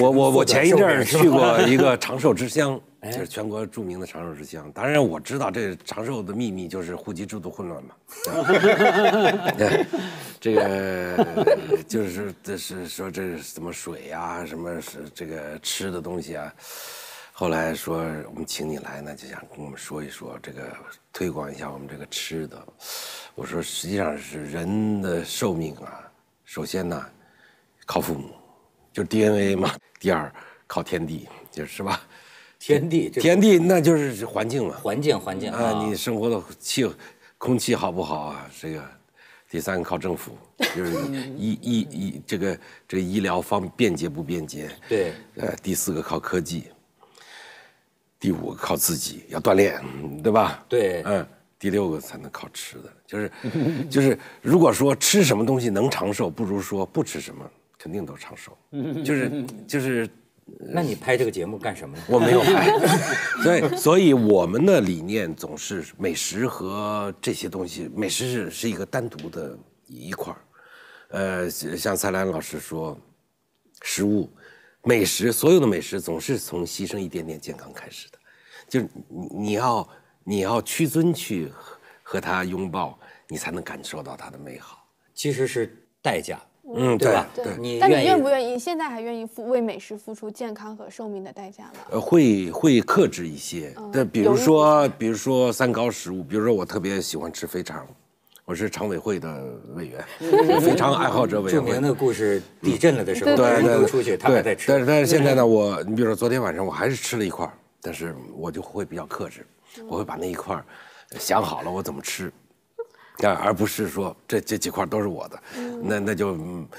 我我我前一阵儿 去过一个长寿之乡，就是全国著名的长寿之乡。当然我知道这长寿的秘密就是户籍制度混乱嘛。对这个就是这是说这是什么水呀、什么是这个吃的东西啊。后来说我们请你来呢，就想跟我们说一说这个推广一下我们这个吃的。我说实际上是人的寿命啊，首先呢靠父母，就是 DNA 嘛。第二靠天地，就是吧？天地，天地那就是环境嘛。环境环境啊，你生活的气空气好不好啊？这个，第三个靠政府，就是 医医医这个这个医疗方便捷不便捷？对，呃，第四个靠科技，第五个靠自己要锻炼，对吧？对，嗯，第六个才能靠吃的，就是就是如果说吃什么东西能长寿，不如说不吃什么肯定都长寿，就是 就是。那你拍这个节目干什么呢？我没有拍，所以所以我们的理念总是美食和这些东西，美食是是一个单独的一块儿，呃，像蔡澜老师说，食物，美食，所有的美食总是从牺牲一点点健康开始的，就是你你要你要屈尊去和和它拥抱，你才能感受到它的美好。其实是代价。嗯，对吧？对，你但你愿不愿意？现在还愿意付为美食付出健康和寿命的代价吗？呃，会会克制一些。对，比如说，比如说三高食物，比如说我特别喜欢吃肥肠，我是常委会的委员，肥肠爱好者委员。著名的故事，地震了的时候，对对对出去，他们在吃。但是但是现在呢，我你比如说昨天晚上我还是吃了一块但是我就会比较克制，我会把那一块想好了我怎么吃。啊，而不是说这这几块都是我的，那那就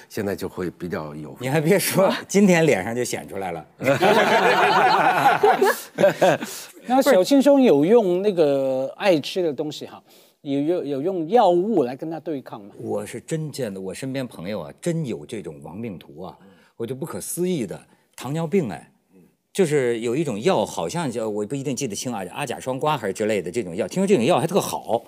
现在就会比较有。你还别说，今天脸上就显出来了。那小青兄有用那个爱吃的东西哈，有有有用药物来跟他对抗吗？我是真见的，我身边朋友啊，真有这种亡命徒啊，我就不可思议的糖尿病哎，就是有一种药，好像叫我不一定记得清啊，阿甲双胍还是之类的这种药，听说这种药还特好。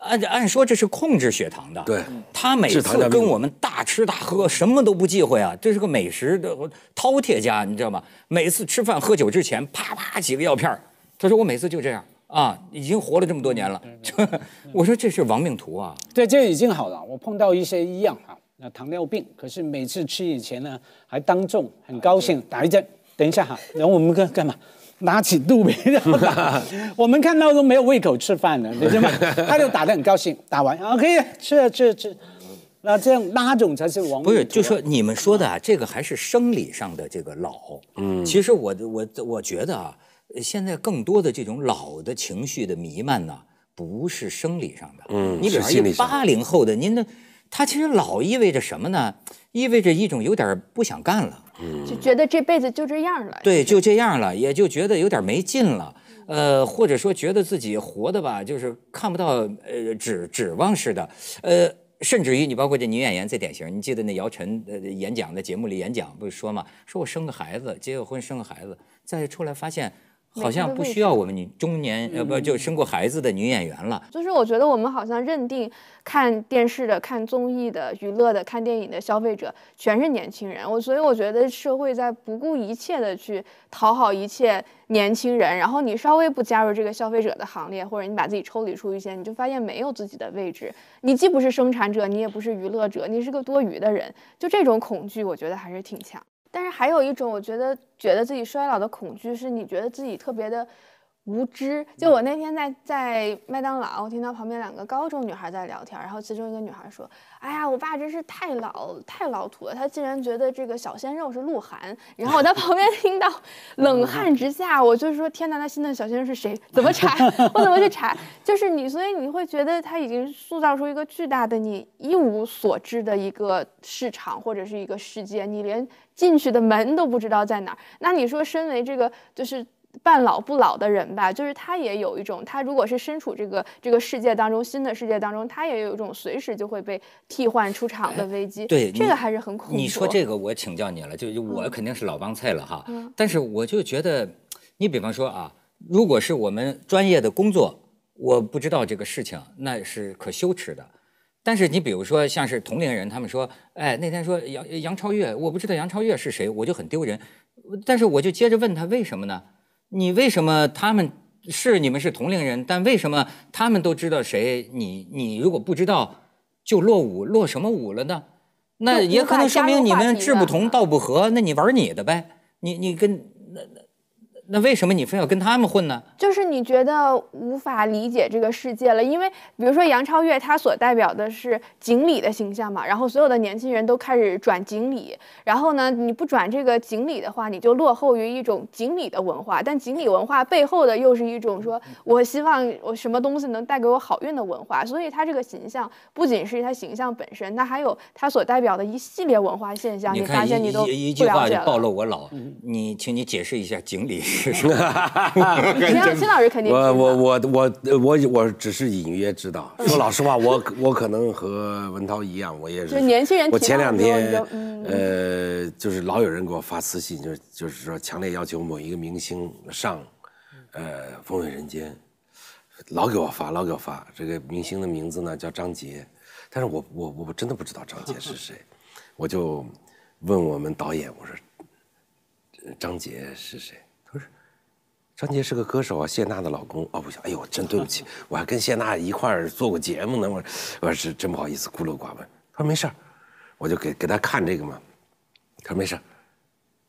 按按说这是控制血糖的，对，他每次跟我们大吃大喝，什么都不忌讳啊，这是个美食的饕餮家，你知道吗？每次吃饭喝酒之前，啪啪几个药片他说我每次就这样啊，已经活了这么多年了。我说这是亡命徒啊。对，这已经好了。我碰到一些一样啊，那糖尿病，可是每次吃以前呢，还当众很高兴打一针。等一下哈，然后我们干干嘛？拿起肚皮然后打，我们看到都没有胃口吃饭了，你知道吗？他就打得很高兴，打完 OK 吃吃吃，那这样哪种才是王？不是，就说你们说的啊，这个还是生理上的这个老。嗯，其实我我我觉得啊，现在更多的这种老的情绪的弥漫呢，不是生理上的。嗯，你比方说八零后的，您的他其实老意味着什么呢？意味着一种有点不想干了。就觉得这辈子就这样了，对，就这样了，也就觉得有点没劲了，呃，或者说觉得自己活的吧，就是看不到呃指指望似的，呃，甚至于你包括这女演员最典型，你记得那姚晨呃演讲的节目里演讲不是说嘛，说我生个孩子，结个婚生个孩子，再出来发现。好像不需要我们女中年呃不就生过孩子的女演员了。就是我觉得我们好像认定看电视的、看综艺的、娱乐的、看电影的消费者全是年轻人。我所以我觉得社会在不顾一切的去讨好一切年轻人，然后你稍微不加入这个消费者的行列，或者你把自己抽离出一些，你就发现没有自己的位置。你既不是生产者，你也不是娱乐者，你是个多余的人。就这种恐惧，我觉得还是挺强。但是还有一种，我觉得觉得自己衰老的恐惧，是你觉得自己特别的无知。就我那天在在麦当劳，我听到旁边两个高中女孩在聊天，然后其中一个女孩说：“哎呀，我爸真是太老太老土了，他竟然觉得这个小鲜肉是鹿晗。”然后我在旁边听到，冷汗直下。我就说：“天哪，那新的小鲜肉是谁？怎么查？我怎么去查？”就是你，所以你会觉得他已经塑造出一个巨大的你一无所知的一个市场或者是一个世界，你连。进去的门都不知道在哪儿，那你说，身为这个就是半老不老的人吧，就是他也有一种，他如果是身处这个这个世界当中，新的世界当中，他也有一种随时就会被替换出场的危机。对，这个还是很恐怖。你说这个，我请教你了，就我肯定是老帮菜了哈。但是我就觉得，你比方说啊，如果是我们专业的工作，我不知道这个事情，那是可羞耻的。但是你比如说，像是同龄人，他们说，哎，那天说杨杨超越，我不知道杨超越是谁，我就很丢人。但是我就接着问他，为什么呢？你为什么他们是你们是同龄人，但为什么他们都知道谁？你你如果不知道，就落伍，落什么伍了呢？那也可能说明你们志不同道不合，那你玩你的呗，你你跟那那。那为什么你非要跟他们混呢？就是你觉得无法理解这个世界了，因为比如说杨超越，他所代表的是锦鲤的形象嘛，然后所有的年轻人都开始转锦鲤，然后呢，你不转这个锦鲤的话，你就落后于一种锦鲤的文化，但锦鲤文化背后的又是一种说我希望我什么东西能带给我好运的文化，所以他这个形象不仅是他形象本身，那还有他所代表的一系列文化现象。你发现你都一句话就暴露我老，你请你解释一下锦鲤。是哈，辛老师肯定。我我我我我我只是隐约知道。说老实话，我我可能和文涛一样，我也是。年轻人。我前两天，呃，就是老有人给我发私信，就是就是说强烈要求某一个明星上，呃，《风味人间》，老给我发，老给我发。这个明星的名字呢叫张杰，但是我我我真的不知道张杰是谁，我就问我们导演，我说张杰是谁？张杰是个歌手啊，谢娜的老公。哦，不行，哎呦，真对不起，我还跟谢娜一块儿做过节目呢。我，我是真不好意思，孤陋寡闻。他说没事儿，我就给给他看这个嘛。他说没事儿，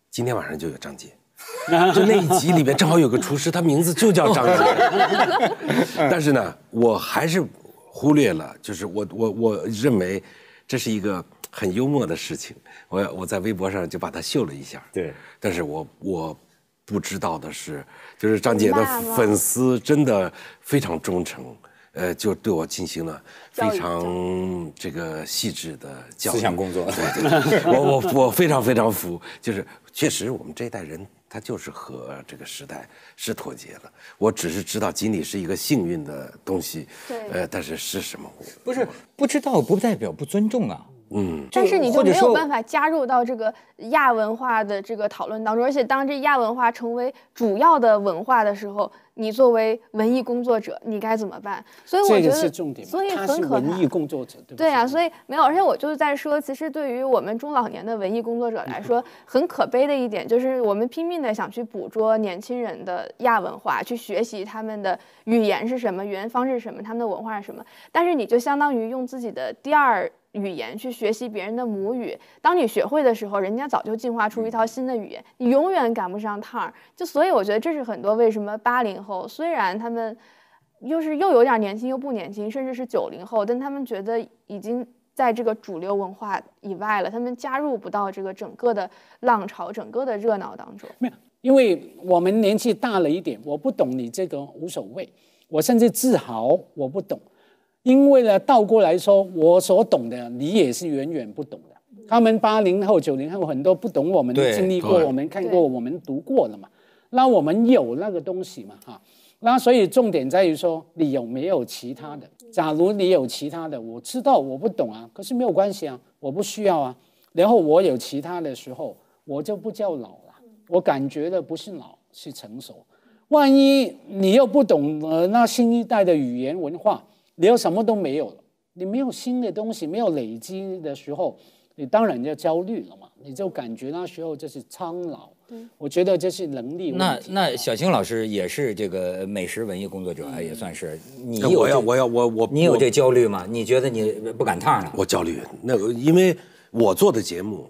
今天晚上就有张杰，就那一集里面正好有个厨师，他名字就叫张杰。但是呢，我还是忽略了，就是我我我认为这是一个很幽默的事情。我我在微博上就把他秀了一下。对，但是我我。不知道的是，就是张姐的粉丝真的非常忠诚，呃，就对我进行了非常这个细致的教思想工作。对对，我我我非常非常服，就是确实我们这一代人他就是和这个时代是脱节了。我只是知道锦鲤是一个幸运的东西，对，呃，但是是什么？不是不知道不代表不尊重啊。嗯，但是你就没有办法加入到这个亚文化的这个讨论当中，而且当这亚文化成为主要的文化的时候，你作为文艺工作者，你该怎么办？所以我觉得，所以很可文艺工作者，对。对啊，所以没有，而且我就是在说，其实对于我们中老年的文艺工作者来说，很可悲的一点就是，我们拼命的想去捕捉年轻人的亚文化，去学习他们的语言是什么，语言方式是什么，他们的文化是什么，但是你就相当于用自己的第二。语言去学习别人的母语，当你学会的时候，人家早就进化出一套新的语言，你永远赶不上趟儿。就所以我觉得这是很多为什么八零后虽然他们又是又有点年轻又不年轻，甚至是九零后，但他们觉得已经在这个主流文化以外了，他们加入不到这个整个的浪潮、整个的热闹当中。没有，因为我们年纪大了一点，我不懂你这个无所谓，我甚至自豪我不懂。因为呢，倒过来说，我所懂的，你也是远远不懂的。他们八零后、九零后很多不懂我们经历过、我们看过、我们读过了嘛。那我们有那个东西嘛，哈。那所以重点在于说，你有没有其他的？假如你有其他的，我知道我不懂啊，可是没有关系啊，我不需要啊。然后我有其他的时候，我就不叫老了，我感觉的不是老，是成熟。万一你又不懂呃那新一代的语言文化。你又什么都没有了，你没有新的东西，没有累积的时候，你当然就焦虑了嘛。你就感觉那时候就是苍老。我觉得这是能力。那那小青老师也是这个美食文艺工作者，也算是。你我要我要我我你有这焦虑吗？你觉得你不赶趟了？我焦虑，那个因为我做的节目，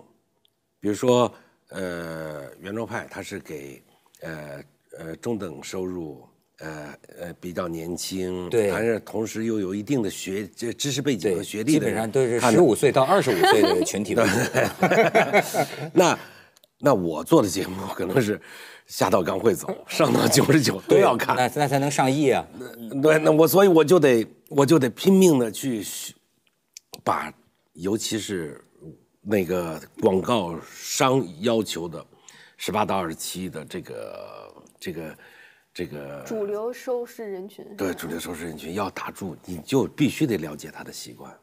比如说呃圆桌派，它是给呃呃中等收入。呃呃，比较年轻，对，但是同时又有一定的学这知识背景和学历的，基本上都是十五岁到二十五岁的群体。那那我做的节目可能是下到刚会走，上到九十九都要看，那那才能上亿啊。对，那我所以我就得我就得拼命的去把，尤其是那个广告商要求的十八到二十七的这个这个。这个主流收视人群，对主流收视人群要打住，你就必须得了解他的习惯。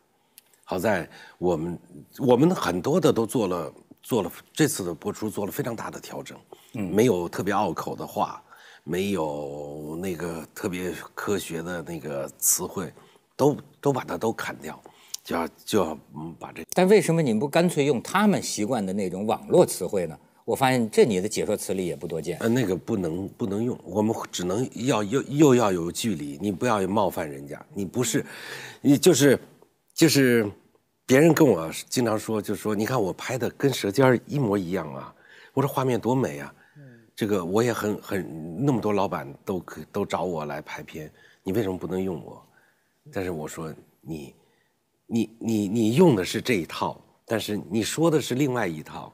好在我们我们很多的都做了做了这次的播出做了非常大的调整，嗯，没有特别拗口的话，没有那个特别科学的那个词汇，都都把它都砍掉。就要就要嗯把这但为什么你们不干脆用他们习惯的那种网络词汇呢？我发现这你的解说词里也不多见。呃那个不能不能用，我们只能要又又要有距离，你不要冒犯人家，你不是，你就是就是别人跟我经常说，就说你看我拍的跟《舌尖儿》一模一样啊，我说画面多美啊，这个我也很很那么多老板都可都找我来拍片，你为什么不能用我？但是我说你你你你用的是这一套，但是你说的是另外一套，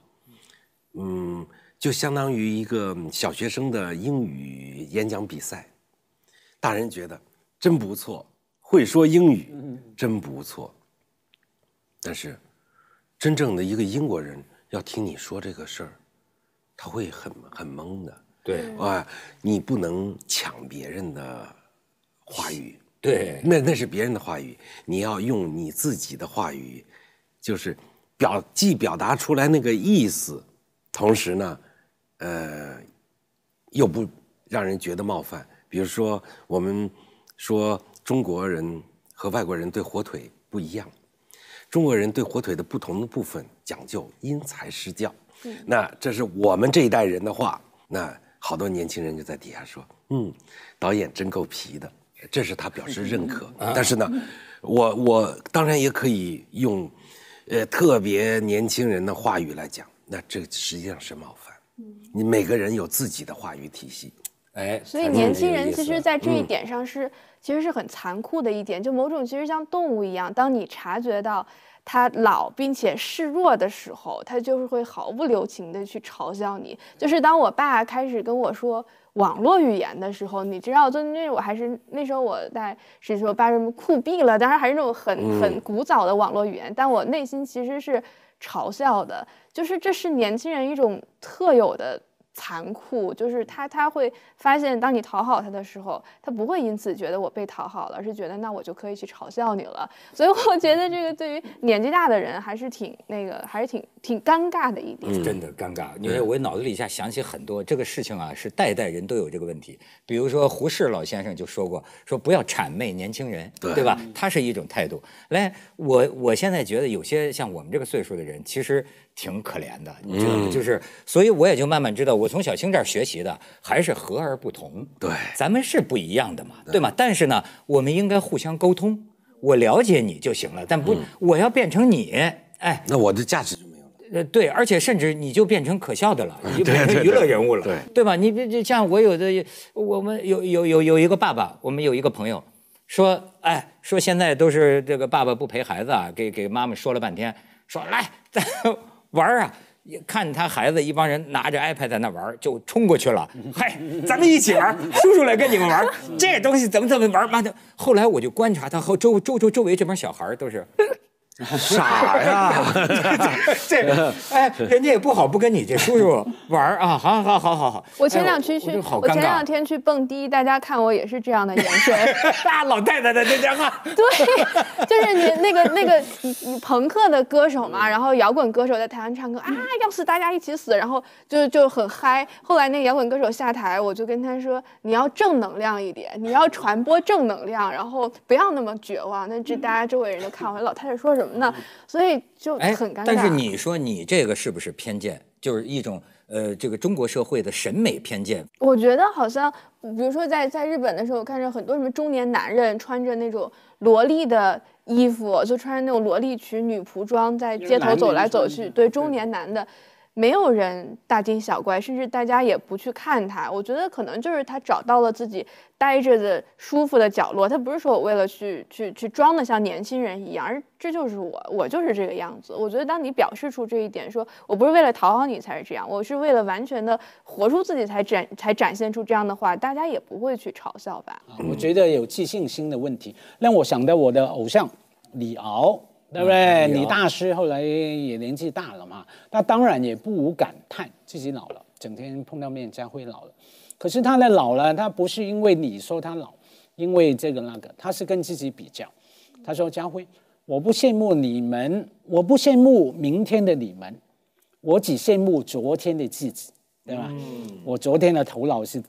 嗯，就相当于一个小学生的英语演讲比赛，大人觉得真不错，会说英语真不错，但是真正的一个英国人要听你说这个事儿，他会很很懵的。对啊，你不能抢别人的话语，对，那那是别人的话语，你要用你自己的话语，就是表既表达出来那个意思，同时呢，呃，又不让人觉得冒犯。比如说，我们说中国人和外国人对火腿不一样，中国人对火腿的不同的部分讲究因材施教。那这是我们这一代人的话，那好多年轻人就在底下说：“嗯，导演真够皮的。”这是他表示认可。但是呢，我我当然也可以用，呃，特别年轻人的话语来讲，那这实际上是冒犯。你每个人有自己的话语体系。哎，所以年轻人其实，在这一点上是，其实是很残酷的一点，就某种其实像动物一样，当你察觉到他老并且示弱的时候，他就是会毫不留情的去嘲笑你。就是当我爸开始跟我说网络语言的时候，你知道，就那我还是那时候我在是说爸什么酷毙了，当然还是那种很很古早的网络语言，但我内心其实是嘲笑的，就是这是年轻人一种特有的。残酷就是他，他会发现，当你讨好他的时候，他不会因此觉得我被讨好了，而是觉得那我就可以去嘲笑你了。所以我觉得这个对于年纪大的人还是挺那个，还是挺挺尴尬的一点。真的尴尬，因为我脑子里一下想起很多这个事情啊，是代代人都有这个问题。比如说胡适老先生就说过，说不要谄媚年轻人，对吧？他是一种态度。来，我我现在觉得有些像我们这个岁数的人，其实挺可怜的，你知道吗？就是，所以我也就慢慢知道，我从小青这儿学习的还是和而不同。对，咱们是不一样的嘛，对吗？但是呢，我们应该互相沟通，我了解你就行了，但不，我要变成你，哎，那我的价值就没有了。呃，对，而且甚至你就变成可笑的了，你就变成娱乐人物了，对对吧？你这就像我有的，我们有有有有一个爸爸，我们有一个朋友说，哎，说现在都是这个爸爸不陪孩子啊，给给妈妈说了半天，说来咱玩啊。看他孩子一帮人拿着 iPad 在那玩，就冲过去了。嗨，咱们一起玩，叔叔来跟你们玩，这东西怎么怎么玩？妈的！后来我就观察他和周周周周围这帮小孩都是。傻呀！这哎，人家也不好不跟你这叔叔玩儿啊！好好好好好。我前两天去，哎我前两天去蹦迪，大家看我也是这样的眼神。大老太太的这家伙，对，就是你那个那个你朋克的歌手嘛，然后摇滚歌手在台上唱歌啊，要死大家一起死，然后就就很嗨。后来那个摇滚歌手下台，我就跟他说，你要正能量一点，你要传播正能量，然后不要那么绝望。那这大家周围人都看我，老太太说什么呢？所以就哎很尴尬。但是你说你这个是不是偏见？就是一种呃，这个中国社会的审美偏见。我觉得好像，比如说在在日本的时候，我看着很多什么中年男人穿着那种萝莉的衣服，就穿着那种萝莉裙、女仆装，在街头走来走去。对，中年男的，没有人大惊小怪，甚至大家也不去看他。我觉得可能就是他找到了自己待着的舒服的角落。他不是说我为了去去去装的像年轻人一样，而这就是我，我就是这个样子。我觉得当你表示出这一点，说我不是为了讨好你才是这样，我是为了完全的活出自己才展才展现出这样的话，大家也不会去嘲笑吧。我觉得有自信心的问题，让我想到我的偶像李敖，对不对？李大师后来也年纪大了嘛，他当然也不无感叹自己老了，整天碰到面家辉老了。可是他的老了，他不是因为你说他老，因为这个那个，他是跟自己比较。他说：“家辉，我不羡慕你们，我不羡慕明天的你们，我只羡慕昨天的自己，对吧？我昨天的头脑是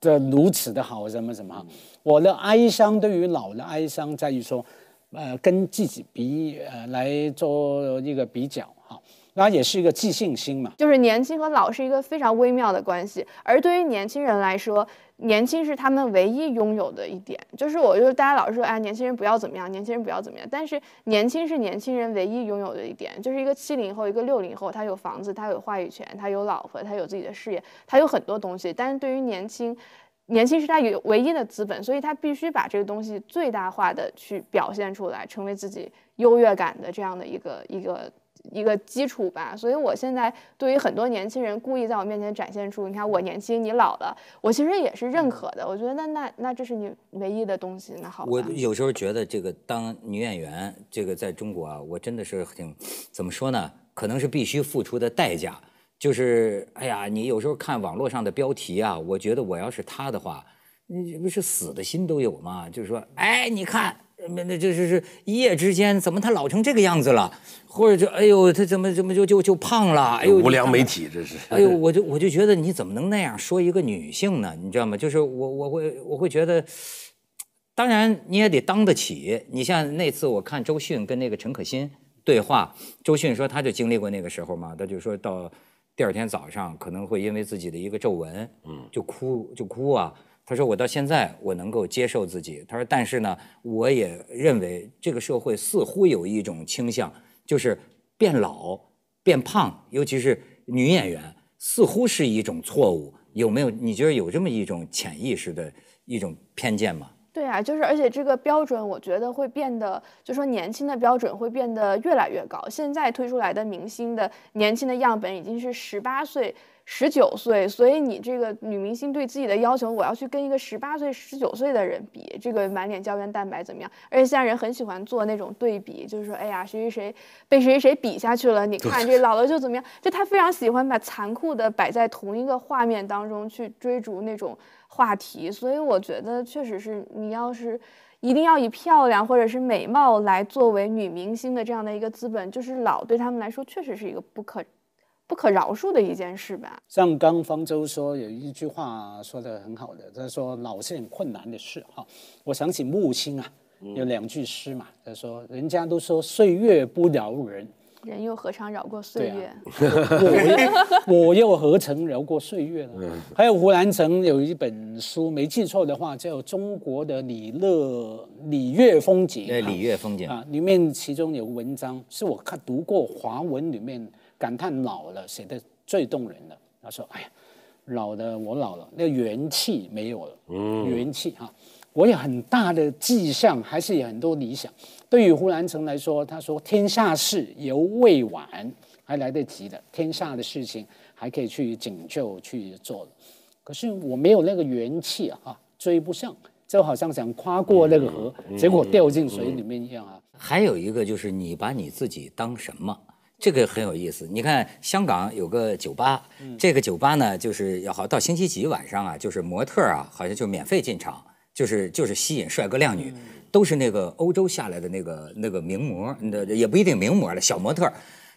这如此的好，什么什么。我的哀伤对于老的哀伤在于说，呃跟自己比呃来做一个比较哈，那也是一个自信心嘛。就是年轻和老是一个非常微妙的关系，而对于年轻人来说，年轻是他们唯一拥有的一点。就是我就大家老是说，哎，年轻人不要怎么样，年轻人不要怎么样。但是年轻是年轻人唯一拥有的一点，就是一个七零后，一个六零后，他有房子，他有话语权，他有老婆，他有自己的事业，他有很多东西。但是对于年轻，年轻是他有唯一的资本，所以他必须把这个东西最大化的去表现出来，成为自己优越感的这样的一个一个。一个基础吧，所以我现在对于很多年轻人故意在我面前展现出，你看我年轻，你老了，我其实也是认可的。我觉得那那那这是你唯一的东西，那好。我有时候觉得这个当女演员，这个在中国啊，我真的是挺怎么说呢？可能是必须付出的代价。就是哎呀，你有时候看网络上的标题啊，我觉得我要是他的话，你不是死的心都有吗？就是说，哎，你看。那那就是是一夜之间，怎么他老成这个样子了？或者就哎呦，他怎么怎么就就就胖了？哎呦，无良媒体这是。哎呦，我就我就觉得你怎么能那样说一个女性呢？你知道吗？就是我我会我会觉得，当然你也得当得起。你像那次我看周迅跟那个陈可辛对话，周迅说他就经历过那个时候嘛，他就说到第二天早上可能会因为自己的一个皱纹，嗯，就哭就哭啊。他说：“我到现在我能够接受自己。”他说：“但是呢，我也认为这个社会似乎有一种倾向，就是变老、变胖，尤其是女演员，似乎是一种错误。有没有？你觉得有这么一种潜意识的一种偏见吗？”对啊，就是而且这个标准，我觉得会变得，就说年轻的标准会变得越来越高。现在推出来的明星的年轻的样本已经是十八岁。十九岁，所以你这个女明星对自己的要求，我要去跟一个十八岁、十九岁的人比，这个满脸胶原蛋白怎么样？而且现在人很喜欢做那种对比，就是说，哎呀，谁谁谁被谁谁比下去了，你看这老了就怎么样？就他非常喜欢把残酷的摆在同一个画面当中去追逐那种话题，所以我觉得确实是，你要是一定要以漂亮或者是美貌来作为女明星的这样的一个资本，就是老对他们来说确实是一个不可。不可饶恕的一件事吧。像刚方舟说有一句话说的很好的，他说老是很困难的事哈。我想起木心啊，有两句诗嘛，他说人家都说岁月不饶人，人又何尝饶过岁月？我我又何曾饶过岁月呢？还有胡兰成有一本书，没记错的话叫《中国的礼乐礼乐风景》。对，礼乐风景啊，里面其中有个文章是我看读过华文里面。感叹老了写的最动人的，他说：“哎呀，老的我老了，那元气没有了，元气哈。我有很大的志向，还是有很多理想。对于胡兰成来说，他说天下事犹未晚，还来得及的，天下的事情还可以去拯救去做的。可是我没有那个元气啊，追不上，就好像想跨过那个河，结果掉进水里面一样啊。还有一个就是你把你自己当什么？”这个很有意思，你看香港有个酒吧，这个酒吧呢，就是要好到星期几晚上啊，就是模特啊，好像就免费进场，就是就是吸引帅哥靓女，都是那个欧洲下来的那个那个名模，那也不一定名模了，小模特，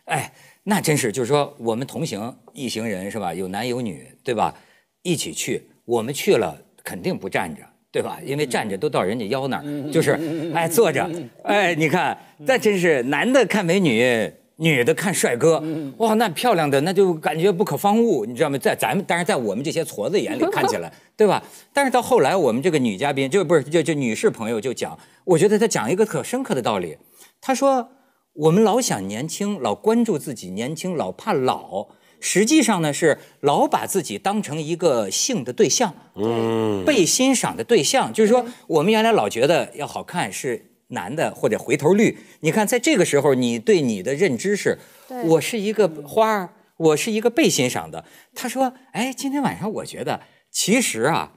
哎，那真是就是说我们同行一行人是吧，有男有女对吧？一起去，我们去了肯定不站着对吧？因为站着都到人家腰那儿，就是哎坐着，哎你看，那真是男的看美女。女的看帅哥，哇，那漂亮的那就感觉不可方物，你知道吗？在咱们，当然在我们这些矬子眼里看起来，对吧？但是到后来，我们这个女嘉宾就不是就就女士朋友就讲，我觉得她讲一个可深刻的道理。她说，我们老想年轻，老关注自己年轻，老怕老，实际上呢是老把自己当成一个性的对象，嗯，被欣赏的对象。就是说，我们原来老觉得要好看是。男的或者回头率，你看，在这个时候，你对你的认知是，我是一个花儿，我是一个被欣赏的。他说：“哎，今天晚上我觉得，其实啊，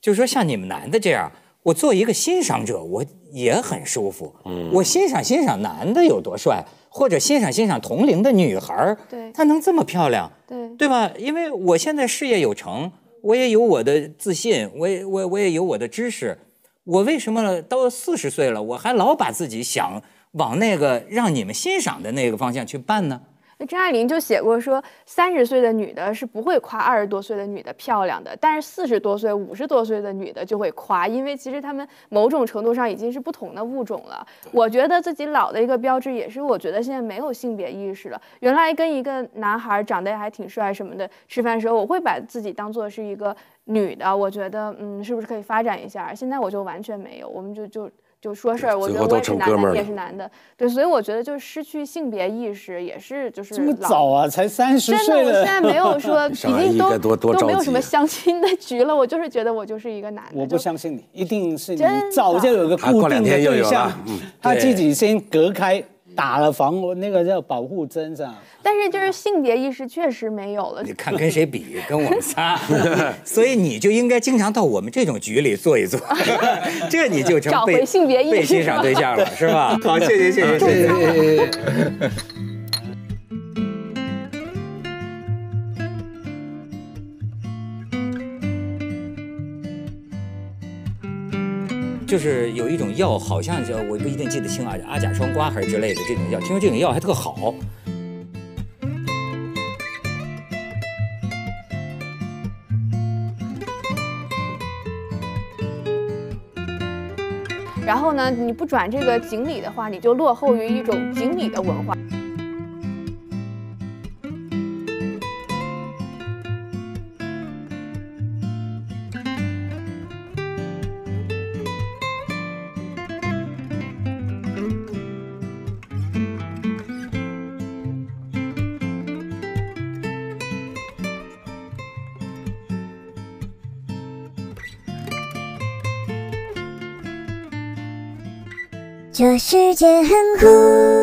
就是说像你们男的这样，我做一个欣赏者，我也很舒服。嗯，我欣赏欣赏男的有多帅，或者欣赏欣赏同龄的女孩儿，对，她能这么漂亮，对，对吧？因为我现在事业有成，我也有我的自信，我也我我也有我的知识。”我为什么到四十岁了，我还老把自己想往那个让你们欣赏的那个方向去办呢？那张爱玲就写过说，三十岁的女的是不会夸二十多岁的女的漂亮的，但是四十多岁、五十多岁的女的就会夸，因为其实她们某种程度上已经是不同的物种了。我觉得自己老的一个标志，也是我觉得现在没有性别意识了。原来跟一个男孩长得还挺帅什么的吃饭时候，我会把自己当做是一个女的，我觉得嗯，是不是可以发展一下？现在我就完全没有，我们就就。就说事儿，我觉得我也是男的，也是男的，对，所以我觉得就是失去性别意识也是就是这么早啊，才三十岁真的，我现在没有 说已经都都没有什么相亲的局了，我就是觉得我就是一个男的。我不相信你，一定是你早就有个固定的对象，他自己先隔开。打了防那个叫保护针是吧？但是就是性别意识确实没有了。你看跟谁比？跟我们仨，所以你就应该经常到我们这种局里坐一坐，这你就成被性别意识被欣赏对象了，是吧？好，谢谢谢谢谢谢。就是有一种药，好像叫我不一定记得清啊，阿甲双胍还是之类的这种药，听说这种药还特好。然后呢，你不转这个锦鲤的话，你就落后于一种锦鲤的文化。这世界很酷。